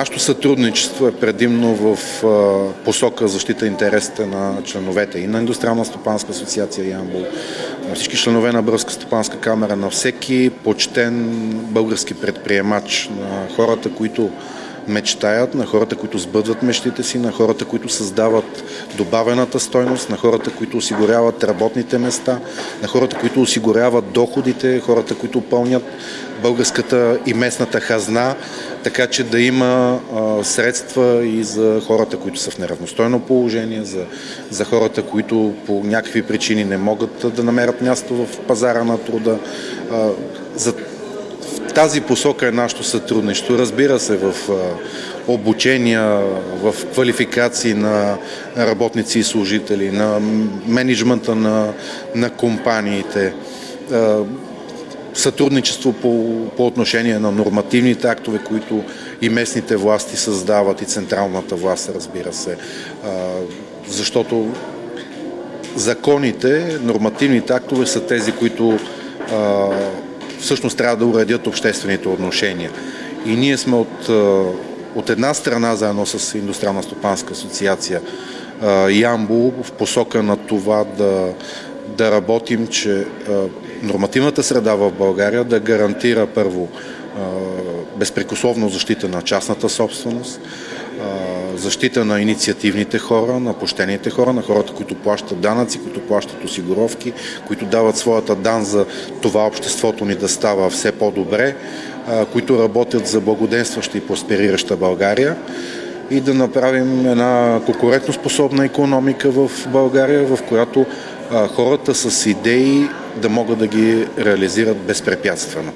Нашето сътрудничество е предимно в посока защита интересите на членовете и на Индустриална стопанска асоциация Ямбол, на всички членове на Българска стопанска камера, на всеки почтен български предприемач, на хората, които мечтаят, на хората, които сбъдват мечтите си, на хората, които създават добавената стойност, на хората, които осигуряват работните места, на хората, които осигуряват доходите, хората, които пълнят българската и местната хазна, така че да има а, средства и за хората, които са в неравностойно положение, за, за хората, които по някакви причини не могат да намерят място в пазара на труда. А, за тази посока е нашето сътрудничество. Разбира се, в обучения, в квалификации на работници и служители, на менеджмента на, на компаниите, сътрудничество по, по отношение на нормативните актове, които и местните власти създават, и централната власт, разбира се. Защото законите, нормативните актове са тези, които всъщност трябва да уредят обществените отношения. И ние сме от, от една страна, заедно с Индустриална стопанска асоциация Ямбо, в посока на това да, да работим, че нормативната среда в България да гарантира първо безпрекословно защита на частната собственост, защита на инициативните хора, на пощените хора, на хората, които плащат данъци, които плащат осигуровки, които дават своята дан за това обществото ни да става все по-добре, които работят за благоденстваща и просперираща България и да направим една конкурентно способна економика в България, в която хората с идеи да могат да ги реализират безпрепятствено.